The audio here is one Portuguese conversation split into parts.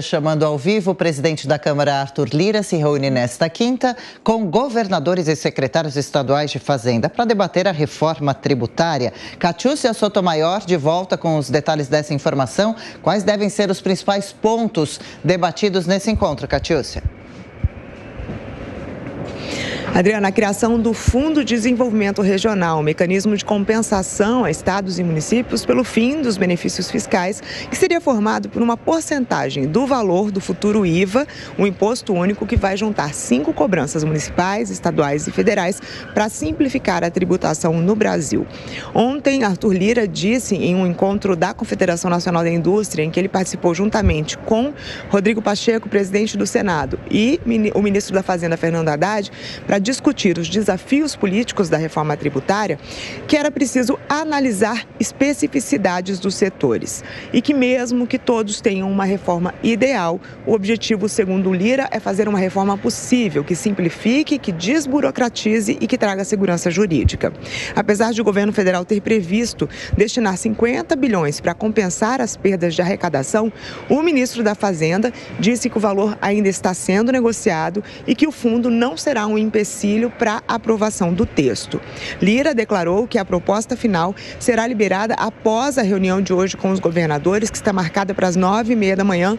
Chamando ao vivo, o presidente da Câmara, Arthur Lira, se reúne nesta quinta com governadores e secretários estaduais de Fazenda para debater a reforma tributária. Catiúcia Sotomayor, de volta com os detalhes dessa informação. Quais devem ser os principais pontos debatidos nesse encontro, Catiúcia? Adriana, a criação do Fundo de Desenvolvimento Regional, um mecanismo de compensação a estados e municípios pelo fim dos benefícios fiscais, que seria formado por uma porcentagem do valor do futuro IVA, um imposto único que vai juntar cinco cobranças municipais, estaduais e federais para simplificar a tributação no Brasil. Ontem, Arthur Lira disse em um encontro da Confederação Nacional da Indústria, em que ele participou juntamente com Rodrigo Pacheco, presidente do Senado, e o ministro da Fazenda, Fernando Haddad, para discutir os desafios políticos da reforma tributária, que era preciso analisar especificidades dos setores e que, mesmo que todos tenham uma reforma ideal, o objetivo, segundo Lira, é fazer uma reforma possível, que simplifique, que desburocratize e que traga segurança jurídica. Apesar de o governo federal ter previsto destinar 50 bilhões para compensar as perdas de arrecadação, o ministro da Fazenda disse que o valor ainda está sendo negociado e que o fundo não será um empecilho para aprovação do texto. Lira declarou que a proposta final será liberada após a reunião de hoje com os governadores, que está marcada para as nove e meia da manhã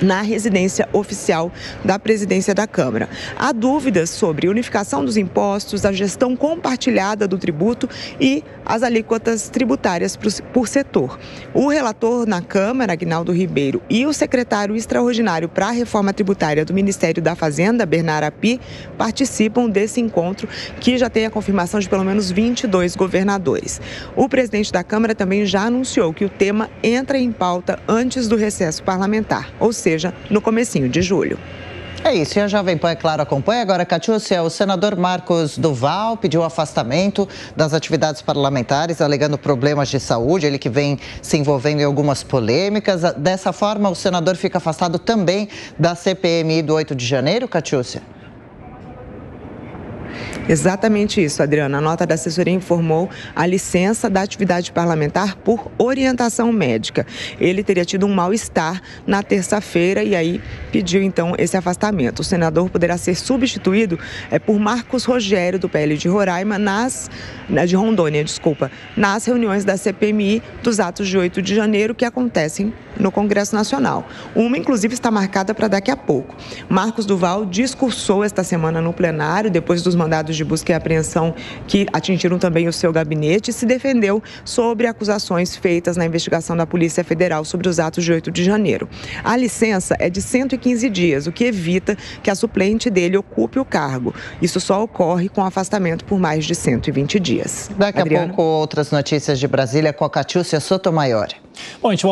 na residência oficial da presidência da Câmara. Há dúvidas sobre unificação dos impostos, a gestão compartilhada do tributo e as alíquotas tributárias por setor. O relator na Câmara, Agnaldo Ribeiro, e o secretário extraordinário para a reforma tributária do Ministério da Fazenda, Bernard Api, participam desse encontro que já tem a confirmação de pelo menos 22 governadores. O presidente da Câmara também já anunciou que o tema entra em pauta antes do recesso parlamentar, ou seja, no comecinho de julho. É isso, e a Jovem Pan, é claro, acompanha. Agora, Catiúcia, o senador Marcos Duval pediu afastamento das atividades parlamentares, alegando problemas de saúde, ele que vem se envolvendo em algumas polêmicas. Dessa forma, o senador fica afastado também da CPMI do 8 de janeiro, Catiúcia? Exatamente isso, Adriana. A nota da assessoria informou a licença da atividade parlamentar por orientação médica. Ele teria tido um mal-estar na terça-feira e aí pediu então esse afastamento. O senador poderá ser substituído é, por Marcos Rogério, do PL de Roraima, nas de Rondônia, desculpa, nas reuniões da CPMI dos atos de 8 de janeiro que acontecem no Congresso Nacional. Uma, inclusive, está marcada para daqui a pouco. Marcos Duval discursou esta semana no plenário, depois dos mandados de busca e apreensão que atingiram também o seu gabinete, e se defendeu sobre acusações feitas na investigação da Polícia Federal sobre os atos de 8 de janeiro. A licença é de 115 dias, o que evita que a suplente dele ocupe o cargo. Isso só ocorre com afastamento por mais de 120 dias. Daqui Adriana? a pouco, outras notícias de Brasília com a Catiúcia Sotomayor. Bom, a gente